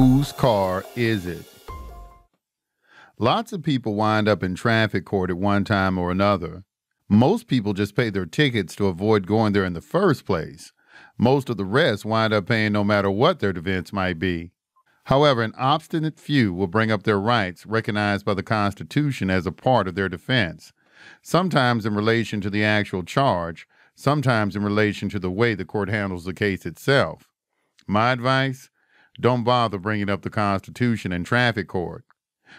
Whose car is it? Lots of people wind up in traffic court at one time or another. Most people just pay their tickets to avoid going there in the first place. Most of the rest wind up paying no matter what their defense might be. However, an obstinate few will bring up their rights recognized by the Constitution as a part of their defense, sometimes in relation to the actual charge, sometimes in relation to the way the court handles the case itself. My advice don't bother bringing up the Constitution in traffic court.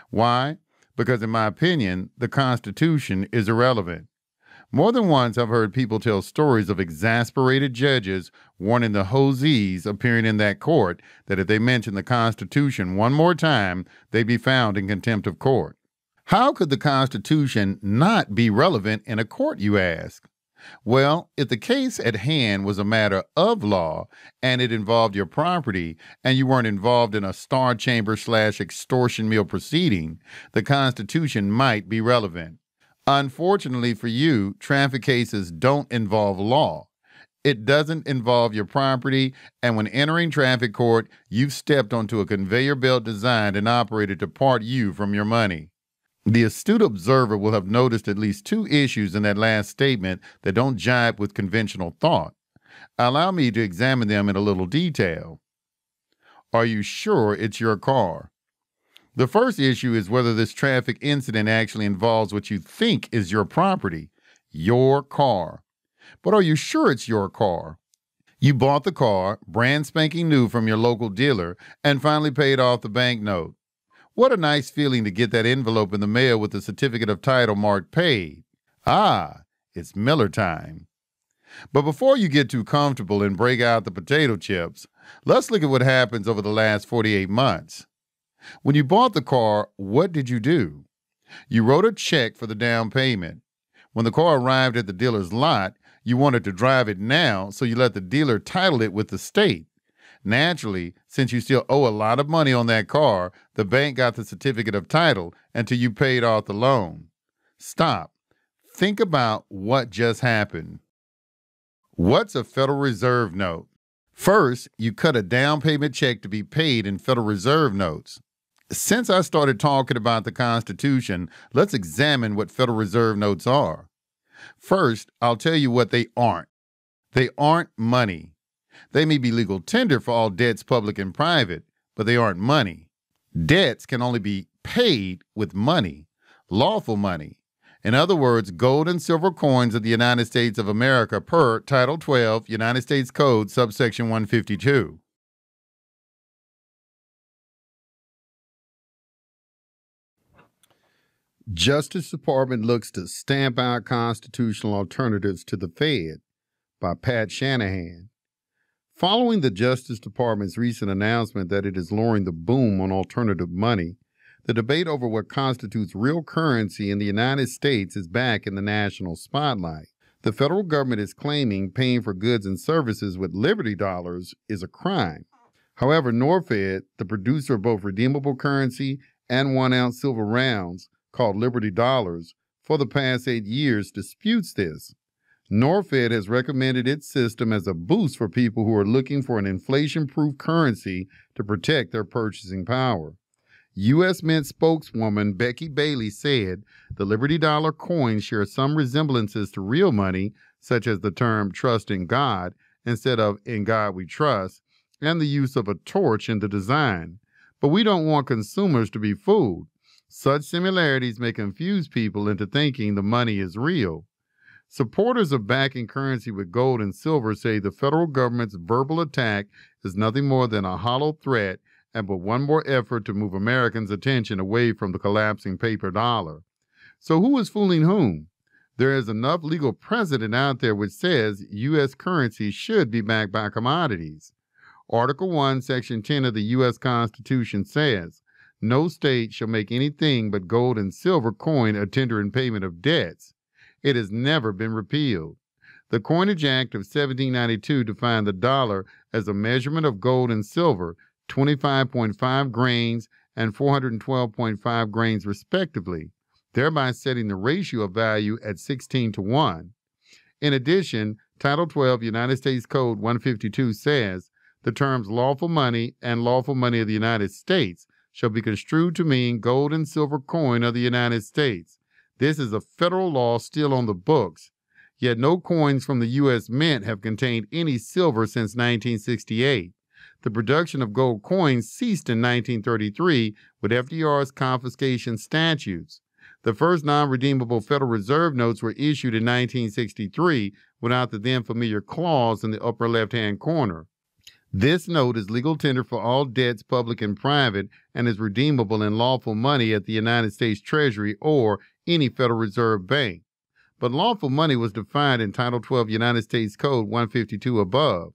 Why? Because, in my opinion, the Constitution is irrelevant. More than once, I've heard people tell stories of exasperated judges warning the hosees appearing in that court that if they mention the Constitution one more time, they'd be found in contempt of court. How could the Constitution not be relevant in a court, you ask? Well, if the case at hand was a matter of law and it involved your property and you weren't involved in a star chamber slash extortion mill proceeding, the Constitution might be relevant. Unfortunately for you, traffic cases don't involve law. It doesn't involve your property, and when entering traffic court, you've stepped onto a conveyor belt designed and operated to part you from your money. The astute observer will have noticed at least two issues in that last statement that don't jibe with conventional thought. Allow me to examine them in a little detail. Are you sure it's your car? The first issue is whether this traffic incident actually involves what you think is your property, your car. But are you sure it's your car? You bought the car, brand spanking new from your local dealer, and finally paid off the bank note. What a nice feeling to get that envelope in the mail with the certificate of title marked paid. Ah, it's Miller time. But before you get too comfortable and break out the potato chips, let's look at what happens over the last 48 months. When you bought the car, what did you do? You wrote a check for the down payment. When the car arrived at the dealer's lot, you wanted to drive it now, so you let the dealer title it with the state. Naturally, since you still owe a lot of money on that car, the bank got the certificate of title until you paid off the loan. Stop. Think about what just happened. What's a Federal Reserve note? First, you cut a down payment check to be paid in Federal Reserve notes. Since I started talking about the Constitution, let's examine what Federal Reserve notes are. First, I'll tell you what they aren't. They aren't money. They may be legal tender for all debts, public and private, but they aren't money. Debts can only be paid with money, lawful money. In other words, gold and silver coins of the United States of America per Title 12, United States Code, subsection 152. Justice Department looks to stamp out constitutional alternatives to the Fed by Pat Shannan. Following the Justice Department's recent announcement that it is lowering the boom on alternative money, the debate over what constitutes real currency in the United States is back in the national spotlight. The federal government is claiming paying for goods and services with Liberty dollars is a crime. However, Norfed, the producer of both redeemable currency and one ounce silver rounds called Liberty dollars, for the past eight years disputes this. Norfed has recommended its system as a boost for people who are looking for an inflation proof currency to protect their purchasing power. U.S. Mint spokeswoman Becky Bailey said the Liberty Dollar coin shares some resemblances to real money, such as the term trust in God instead of in God we trust, and the use of a torch in the design. But we don't want consumers to be fooled. Such similarities may confuse people into thinking the money is real. Supporters of backing currency with gold and silver say the federal government's verbal attack is nothing more than a hollow threat and but one more effort to move Americans' attention away from the collapsing paper dollar. So, who is fooling whom? There is enough legal precedent out there which says U.S. currency should be backed by commodities. Article 1, Section 10 of the U.S. Constitution says, No state shall make anything but gold and silver coin a tender in payment of debts. It has never been repealed. The Coinage Act of 1792 defined the dollar as a measurement of gold and silver, 25.5 grains and 412.5 grains respectively, thereby setting the ratio of value at 16 to 1. In addition, Title 12 United States Code 152 says the terms lawful money and lawful money of the United States shall be construed to mean gold and silver coin of the United States. This is a federal law still on the books, yet no coins from the U.S. Mint have contained any silver since 1968. The production of gold coins ceased in 1933 with FDR's confiscation statutes. The first non redeemable Federal Reserve notes were issued in 1963 without the then familiar clause in the upper left hand corner. This note is legal tender for all debts, public and private, and is redeemable in lawful money at the United States Treasury or any Federal Reserve Bank. But lawful money was defined in Title 12 United States Code 152 above.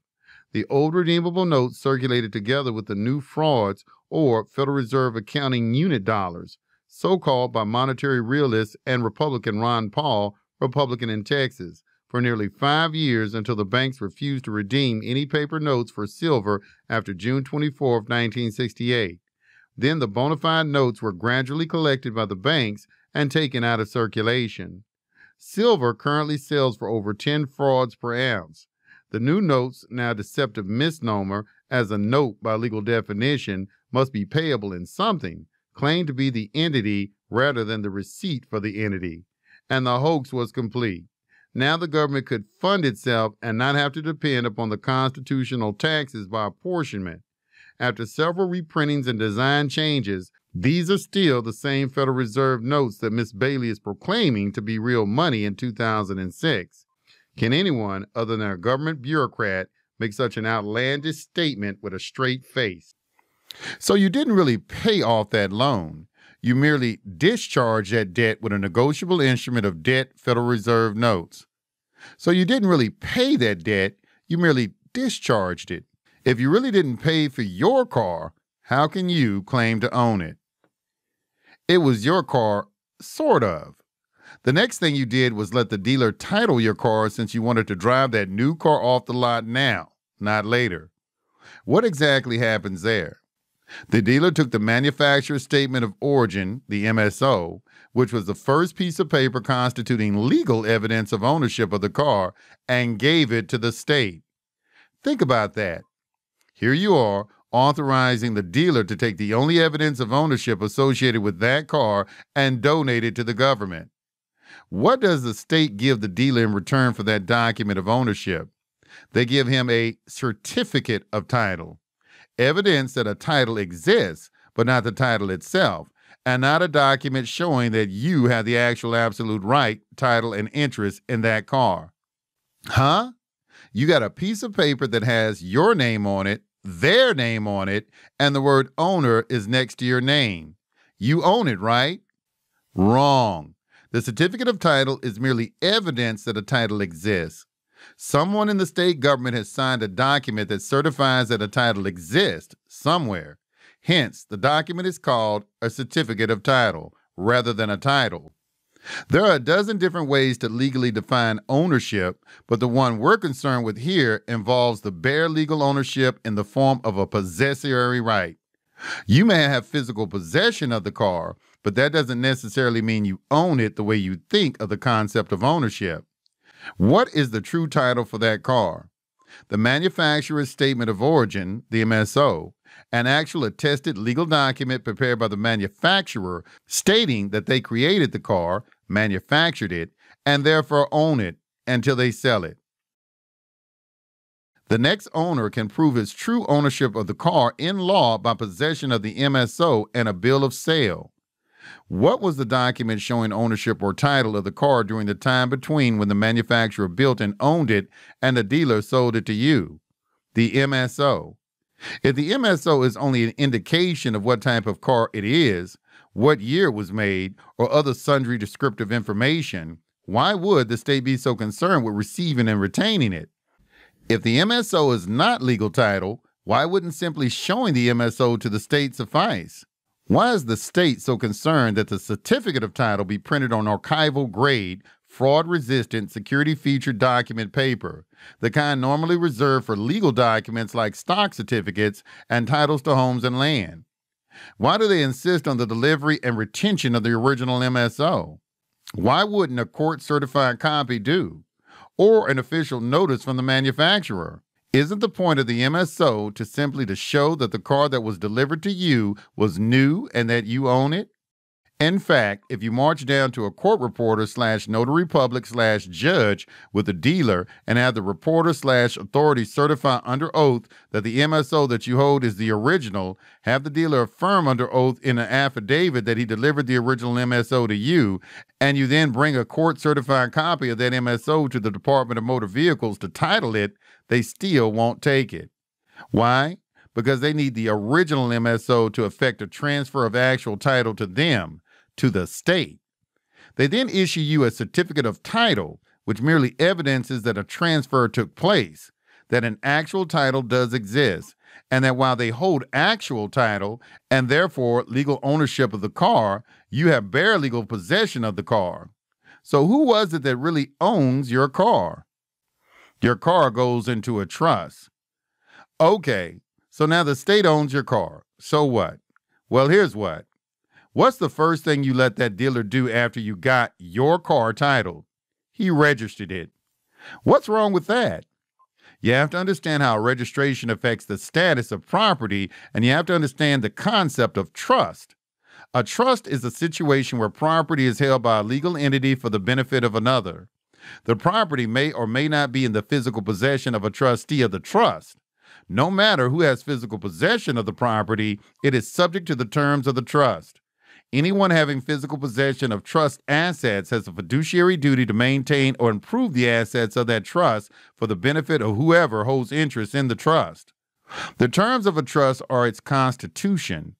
The old redeemable notes circulated together with the new frauds or Federal Reserve accounting unit dollars, so called by monetary realist and Republican Ron Paul, Republican in Texas, for nearly five years until the banks refused to redeem any paper notes for silver after June 24, 1968. Then the bona fide notes were gradually collected by the banks and taken out of circulation. Silver currently sells for over 10 frauds per ounce. The new notes, now deceptive misnomer, as a note by legal definition, must be payable in something, claimed to be the entity rather than the receipt for the entity. And the hoax was complete. Now the government could fund itself and not have to depend upon the constitutional taxes by apportionment. After several reprintings and design changes, these are still the same Federal Reserve notes that Miss Bailey is proclaiming to be real money in 2006. Can anyone other than a government bureaucrat make such an outlandish statement with a straight face? So you didn't really pay off that loan. You merely discharged that debt with a negotiable instrument of debt Federal Reserve notes. So you didn't really pay that debt, you merely discharged it. If you really didn't pay for your car, how can you claim to own it? It was your car, sort of. The next thing you did was let the dealer title your car since you wanted to drive that new car off the lot now, not later. What exactly happens there? The dealer took the manufacturer's statement of origin, the MSO, which was the first piece of paper constituting legal evidence of ownership of the car, and gave it to the state. Think about that. Here you are, authorizing the dealer to take the only evidence of ownership associated with that car and donate it to the government. What does the state give the dealer in return for that document of ownership? They give him a certificate of title evidence that a title exists, but not the title itself, and not a document showing that you have the actual absolute right, title, and interest in that car. Huh? You got a piece of paper that has your name on it, their name on it, and the word owner is next to your name. You own it, right? Wrong. The certificate of title is merely evidence that a title exists. Someone in the state government has signed a document that certifies that a title exists somewhere. Hence, the document is called a certificate of title rather than a title. There are a dozen different ways to legally define ownership, but the one we're concerned with here involves the bare legal ownership in the form of a possessory right. You may have physical possession of the car, but that doesn't necessarily mean you own it the way you think of the concept of ownership. What is the true title for that car? The manufacturer's statement of origin, the MSO, an actual attested legal document prepared by the manufacturer stating that they created the car, manufactured it, and therefore own it until they sell it. The next owner can prove his true ownership of the car in law by possession of the MSO and a bill of sale. What was the document showing ownership or title of the car during the time between when the manufacturer built and owned it and the dealer sold it to you? The MSO. If the MSO is only an indication of what type of car it is, what year it was made, or other sundry descriptive information, why would the state be so concerned with receiving and retaining it? If the MSO is not legal title, why wouldn't simply showing the MSO to the state suffice? Why is the state so concerned that the certificate of title be printed on archival grade, fraud resistant, security featured document paper, the kind normally reserved for legal documents like stock certificates and titles to homes and land? Why do they insist on the delivery and retention of the original MSO? Why wouldn't a court certified copy do? Or an official notice from the manufacturer? Isn't the point of the MSO to simply to show that the car that was delivered to you was new and that you own it? In fact, if you march down to a court reporter slash notary public slash judge with a dealer and have the reporter slash authority certify under oath that the MSO that you hold is the original, have the dealer affirm under oath in an affidavit that he delivered the original MSO to you, and you then bring a court certified copy of that MSO to the Department of Motor Vehicles to title it, they still won't take it. Why? Because they need the original MSO to effect a transfer of actual title to them to the state. They then issue you a certificate of title, which merely evidences that a transfer took place, that an actual title does exist, and that while they hold actual title and therefore legal ownership of the car, you have bare legal possession of the car. So, who was it that really owns your car? Your car goes into a trust. Okay, so now the state owns your car. So what? Well, here's what What's the first thing you let that dealer do after you got your car titled? He registered it. What's wrong with that? You have to understand how registration affects the status of property, and you have to understand the concept of trust. A trust is a situation where property is held by a legal entity for the benefit of another. The property may or may not be in the physical possession of a trustee of the trust. No matter who has physical possession of the property, it is subject to the terms of the trust. Anyone having physical possession of trust assets has a fiduciary duty to maintain or improve the assets of that trust for the benefit of whoever holds interest in the trust. The terms of a trust are its constitution.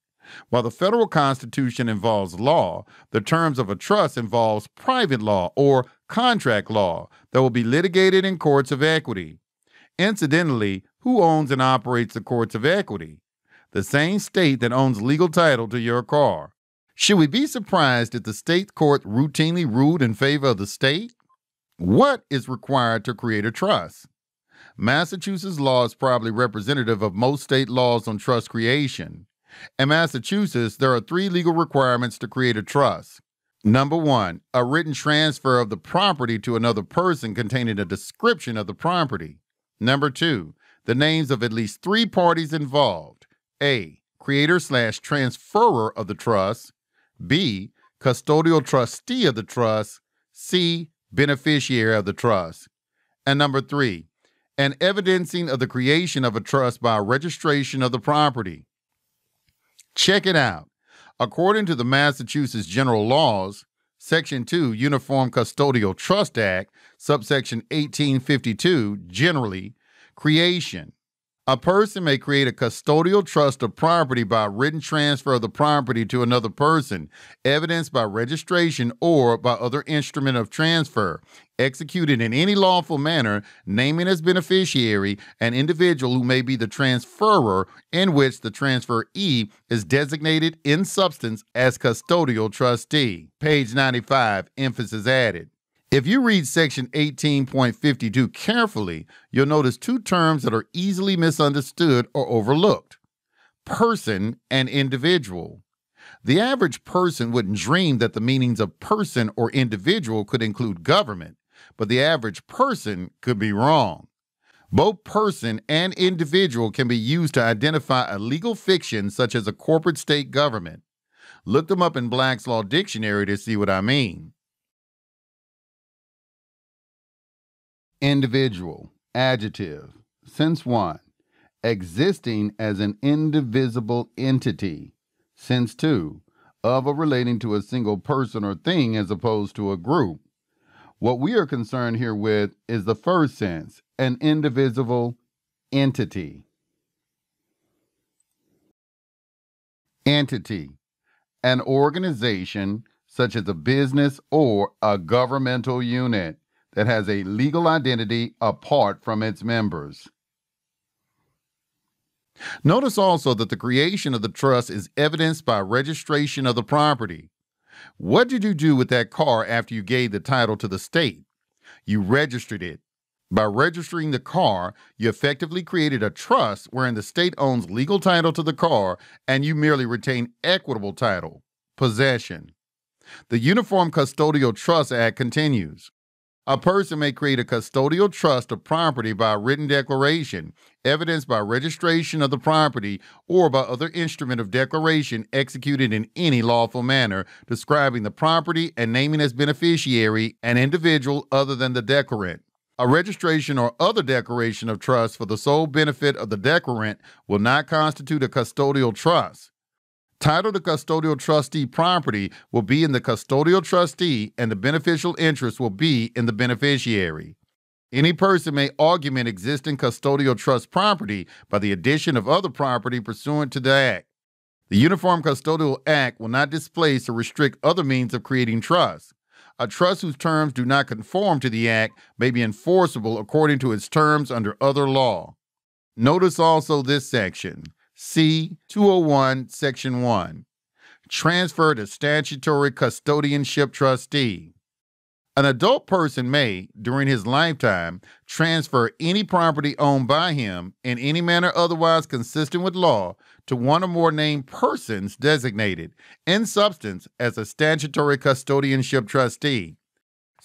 While the federal constitution involves law, the terms of a trust involves private law or contract law that will be litigated in courts of equity. Incidentally, who owns and operates the courts of equity? The same state that owns legal title to your car. Should we be surprised if the state court routinely ruled in favor of the state? What is required to create a trust? Massachusetts law is probably representative of most state laws on trust creation. In Massachusetts, there are three legal requirements to create a trust. Number one, a written transfer of the property to another person containing a description of the property. Number two, the names of at least three parties involved. A, creator slash transferor of the trust. B, custodial trustee of the trust. C, beneficiary of the trust. And number three, an evidencing of the creation of a trust by registration of the property. Check it out. According to the Massachusetts General Laws, Section 2, Uniform Custodial Trust Act, subsection 1852, generally, creation, a person may create a custodial trust of property by written transfer of the property to another person, evidenced by registration or by other instrument of transfer, executed in any lawful manner, naming as beneficiary an individual who may be the transferor, in which the transferee is designated in substance as custodial trustee. Page 95, emphasis added. If you read section 18.52 carefully, you'll notice two terms that are easily misunderstood or overlooked person and individual. The average person wouldn't dream that the meanings of person or individual could include government, but the average person could be wrong. Both person and individual can be used to identify a legal fiction such as a corporate state government. Look them up in Black's Law Dictionary to see what I mean. Individual, adjective. Sense 1. Existing as an indivisible entity. Sense 2. Of or relating to a single person or thing as opposed to a group. What we are concerned here with is the first sense, an indivisible entity. Entity, an organization such as a business or a governmental unit that has a legal identity apart from its members. Notice also that the creation of the trust is evidenced by registration of the property. What did you do with that car after you gave the title to the state? You registered it. By registering the car, you effectively created a trust wherein the state owns legal title to the car and you merely retain equitable title, possession. The Uniform Custodial Trust Act continues. A person may create a custodial trust of property by written declaration, evidenced by registration of the property, or by other instrument of declaration executed in any lawful manner, describing the property and naming as beneficiary an individual other than the declarant. A registration or other declaration of trust for the sole benefit of the declarant will not constitute a custodial trust. Title to custodial trustee property will be in the custodial trustee, and the beneficial interest will be in the beneficiary. Any person may augment existing custodial trust property by the addition of other property pursuant to the Act. The Uniform Custodial Act will not displace or restrict other means of creating trust. A trust whose terms do not conform to the Act may be enforceable according to its terms under other law. Notice also this section. C 201, Section 1. Transfer to statutory custodianship trustee. An adult person may, during his lifetime, transfer any property owned by him in any manner otherwise consistent with law to one or more named persons designated, in substance, as a statutory custodianship trustee.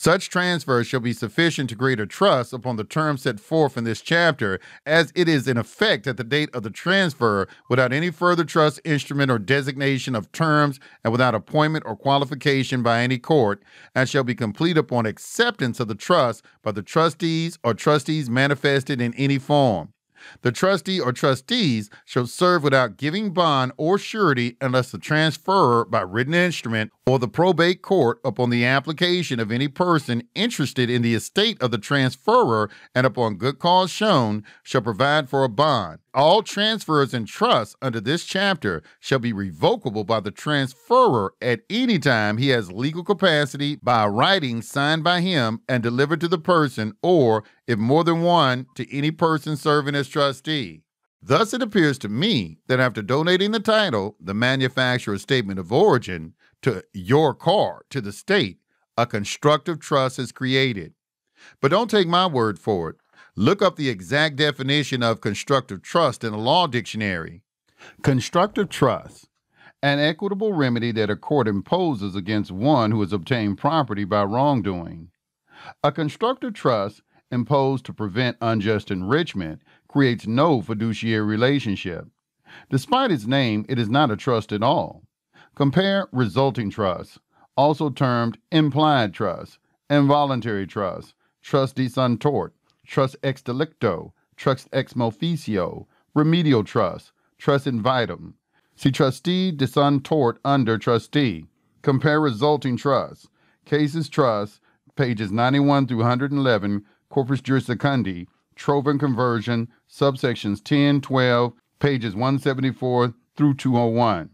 Such transfer shall be sufficient to create a trust upon the terms set forth in this chapter, as it is in effect at the date of the transfer, without any further trust instrument or designation of terms, and without appointment or qualification by any court, and shall be complete upon acceptance of the trust by the trustees or trustees manifested in any form. The trustee or trustees shall serve without giving bond or surety unless the transferor by written instrument or the probate court upon the application of any person interested in the estate of the transferor and upon good cause shown shall provide for a bond. All transfers and trusts under this chapter shall be revocable by the transferor at any time he has legal capacity by writing signed by him and delivered to the person, or if more than one, to any person serving as trustee. Thus, it appears to me that after donating the title, the manufacturer's statement of origin, to your car, to the state, a constructive trust is created. But don't take my word for it. Look up the exact definition of constructive trust in a law dictionary. Constructive trust, an equitable remedy that a court imposes against one who has obtained property by wrongdoing. A constructive trust imposed to prevent unjust enrichment creates no fiduciary relationship. Despite its name, it is not a trust at all. Compare resulting trust, also termed implied trust, involuntary trust, trust de tort, trust ex delicto, trust ex maleficio, remedial trust, trust in vitam. See trustee de tort under trustee. Compare resulting trust. Cases trust, pages 91 through 111, corpus juris secundum, Trovan conversion, subsections 10, 12, pages 174 through 201.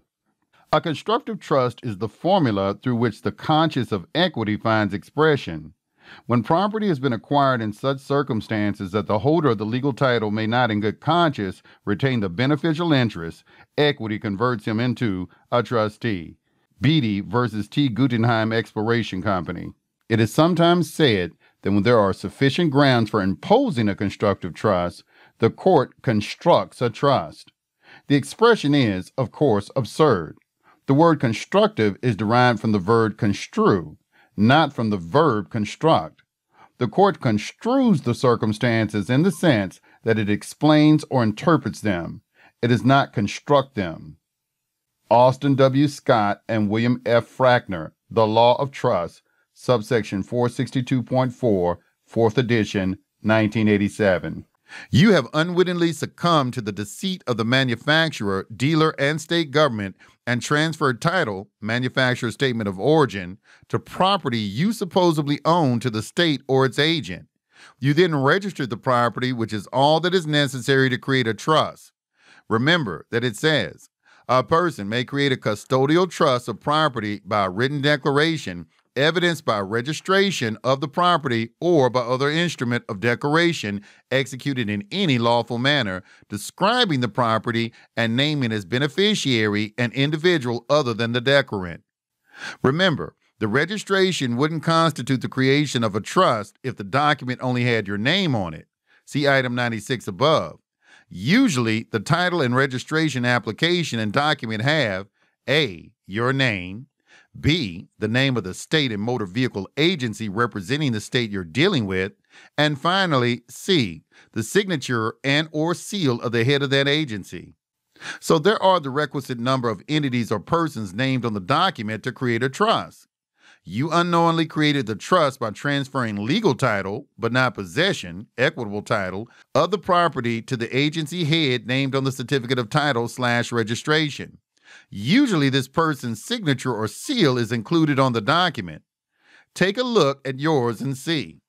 A constructive trust is the formula through which the conscience of equity finds expression. When property has been acquired in such circumstances that the holder of the legal title may not, in good conscience, retain the beneficial interest, equity converts him into a trustee. Beatty versus T. Exploration Company. It is sometimes said that when there are sufficient grounds for imposing a constructive trust, the court constructs a trust. The expression is, of course, absurd. The word constructive is derived from the verb construe, not from the verb construct. The court construes the circumstances in the sense that it explains or interprets them. It does not construct them. Austin W. Scott and William F. Fratcher, The Law of Trust, subsection 462.4, 4th edition, 1987. You have unwittingly succumbed to the deceit of the manufacturer, dealer, and state government and transferred title, manufacturer statement of origin, to property you supposedly own to the state or its agent. You then registered the property, which is all that is necessary to create a trust. Remember that it says, a person may create a custodial trust of property by a written declaration evidenced by registration of the property or by other instrument of declaration executed in any lawful manner, describing the property and naming as beneficiary an individual other than the declarant. Remember, the registration wouldn't constitute the creation of a trust if the document only had your name on it. See item 96 above. Usually, the title and registration application and document have A. Your name, B, the name of the state and motor vehicle agency representing the state you're dealing with, and finally, C, the signature and or seal of the head of that agency. So there are the requisite number of entities or persons named on the document to create a trust. You unknowingly created the trust by transferring legal title, but not possession, equitable title, of the property to the agency head named on the certificate of title slash registration. Usually, this person's signature or seal is included on the document. Take a look at yours and see.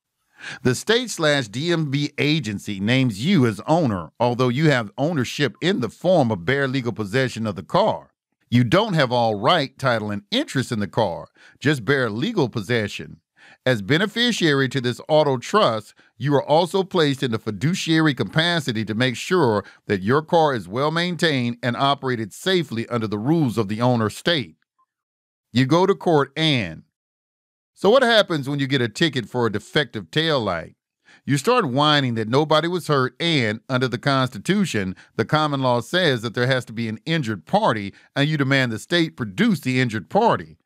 The state slash DMV agency names you as owner, although you have ownership in the form of bare legal possession of the car. You don't have all right, title, and interest in the car, just bare legal possession. As beneficiary to this auto trust, you are also placed in the fiduciary capacity to make sure that your car is well maintained and operated safely under the rules of the owner state. You go to court and. So, what happens when you get a ticket for a defective tail light? You start whining that nobody was hurt, and under the Constitution, the common law says that there has to be an injured party, and you demand the state produce the injured party.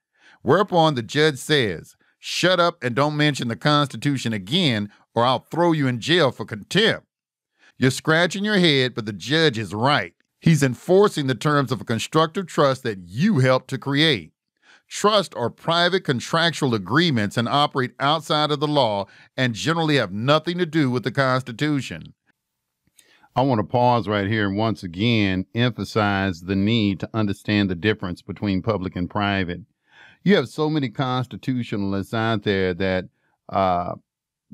Whereupon the judge says, Shut up and don't mention the Constitution again, or I'll throw you in jail for contempt. You're scratching your head, but the judge is right. He's enforcing the terms of a constructive trust that you helped to create. Trust are private contractual agreements and operate outside of the law and generally have nothing to do with the Constitution. I want to pause right here and once again emphasize the need to understand the difference between public and private. You have so many constitutionalists out there that uh,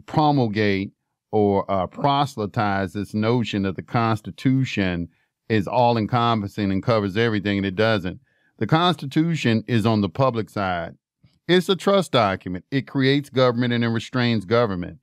promulgate or uh, proselytize this notion that the Constitution is all encompassing and covers everything, and it doesn't. The Constitution is on the public side. It's a trust document. It creates government and it restrains government.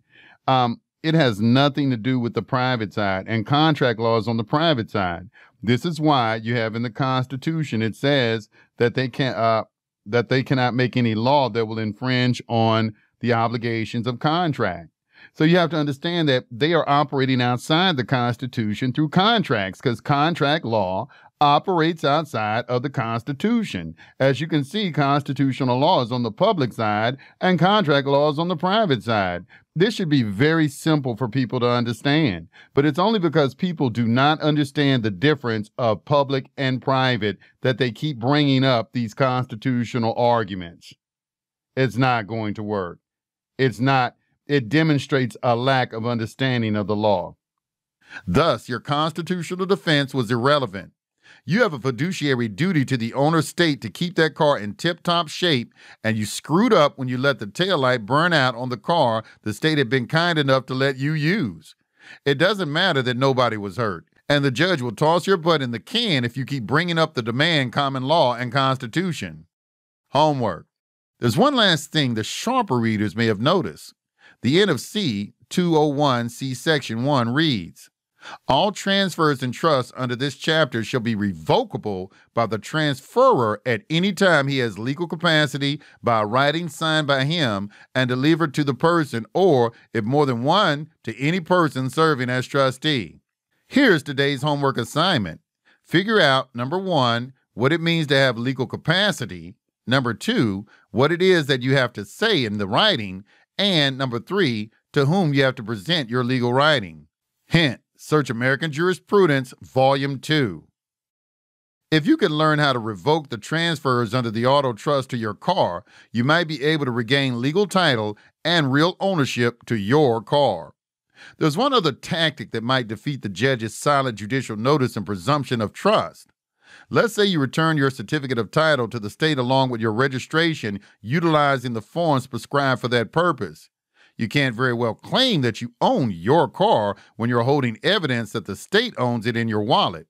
Um, it has nothing to do with the private side and contract laws on the private side. This is why you have in the Constitution it says that they can uh, that they cannot make any law that will infringe on the obligations of contract. So you have to understand that they are operating outside the Constitution through contracts because contract law operates outside of the Constitution. As you can see, constitutional law is on the public side and contract law is on the private side. This should be very simple for people to understand, but it's only because people do not understand the difference of public and private that they keep bringing up these constitutional arguments. It's not going to work. It's not, it demonstrates a lack of understanding of the law. Thus, your constitutional defense was irrelevant. You have a fiduciary duty to the owner state to keep that car in tip top shape, and you screwed up when you let the taillight burn out on the car the state had been kind enough to let you use. It doesn't matter that nobody was hurt, and the judge will toss your butt in the can if you keep bringing up the demand common law and constitution. Homework. There's one last thing the sharper readers may have noticed. The end of C 201 C section 1 reads all transfers and trusts under this chapter shall be revocable by the transferor at any time he has legal capacity by writing signed by him and delivered to the person, or if more than one, to any person serving as trustee. Here's today's homework assignment figure out number one, what it means to have legal capacity, number two, what it is that you have to say in the writing, and number three, to whom you have to present your legal writing. Hint Search American Jurisprudence, Volume 2. If you can learn how to revoke the transfers under the auto trust to your car, you might be able to regain legal title and real ownership to your car. There's one other tactic that might defeat the judge's silent judicial notice and presumption of trust. Let's say you return your certificate of title to the state along with your registration, utilizing the forms prescribed for that purpose. You can't very well claim that you own your car when you're holding evidence that the state owns it in your wallet.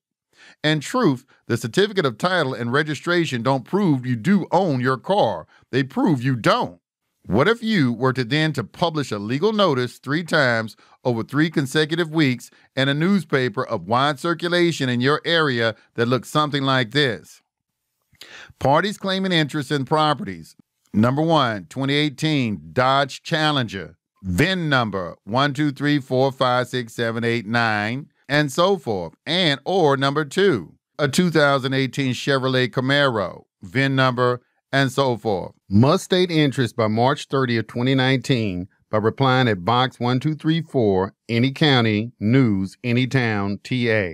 And truth, the certificate of title and registration don't prove you do own your car. They prove you don't. What if you were to then to publish a legal notice 3 times over 3 consecutive weeks in a newspaper of wide circulation in your area that looks something like this? Parties claiming interest in properties Number one, 2018 Dodge Challenger, VIN number one two three four five six seven eight nine, and so forth. And or number two, a 2018 Chevrolet Camaro, VIN number and so forth. Must state interest by March 30th, 2019 by replying at Box 1234, any county, news, any town, TA.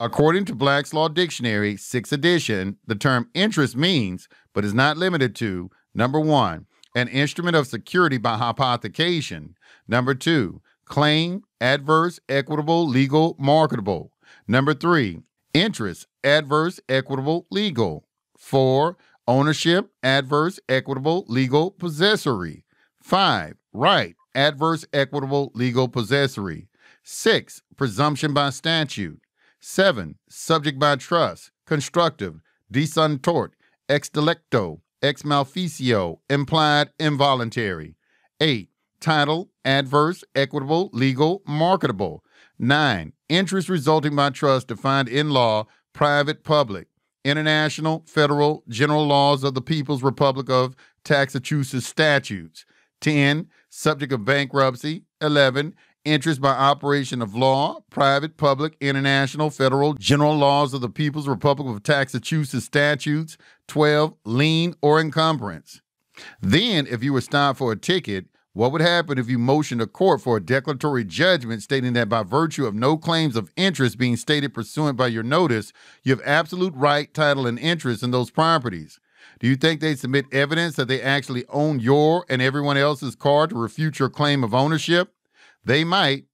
According to Black's Law Dictionary, 6th edition, the term interest means, but is not limited to, number one, an instrument of security by hypothecation. Number two, claim, adverse, equitable, legal, marketable. Number three, interest, adverse, equitable, legal. Four, ownership, adverse, equitable, legal, possessory. Five, right, adverse, equitable, legal, possessory. Six, presumption by statute. Seven, subject by trust, constructive, de tort, ex delicto, ex maleficio, implied, involuntary. Eight, title, adverse, equitable, legal, marketable. Nine, interest resulting by trust defined in law, private, public. International, federal, general laws of the People's Republic of Massachusetts statutes. 10. Subject of bankruptcy. 11 interest by operation of law, private, public, international, federal, general laws of the People's Republic of Massachusetts statutes, 12, lien or encumbrance. Then, if you were stopped for a ticket, what would happen if you motioned a court for a declaratory judgment stating that by virtue of no claims of interest being stated pursuant by your notice, you have absolute right, title, and interest in those properties? Do you think they submit evidence that they actually own your and everyone else's car to refute your claim of ownership? They might,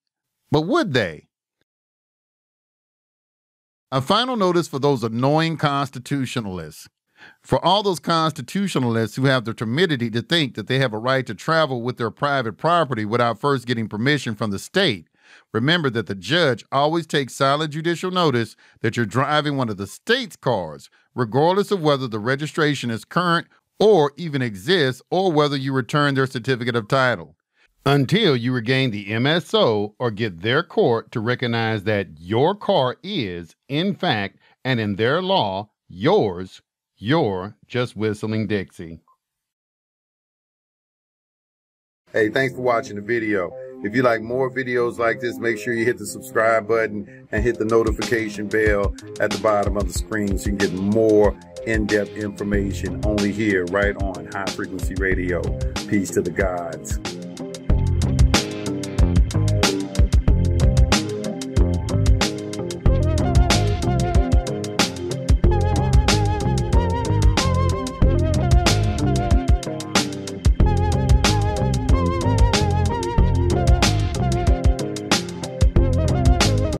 but would they? A final notice for those annoying constitutionalists. For all those constitutionalists who have the timidity to think that they have a right to travel with their private property without first getting permission from the state, remember that the judge always takes silent judicial notice that you're driving one of the state's cars, regardless of whether the registration is current or even exists or whether you return their certificate of title until you regain the MSO or get their court to recognize that your car is, in fact, and in their law, yours, you're just whistling Dixie. Hey, thanks for watching the video. If you like more videos like this, make sure you hit the subscribe button and hit the notification bell at the bottom of the screen so you can get more in-depth information only here right on High Frequency Radio. Peace to the gods.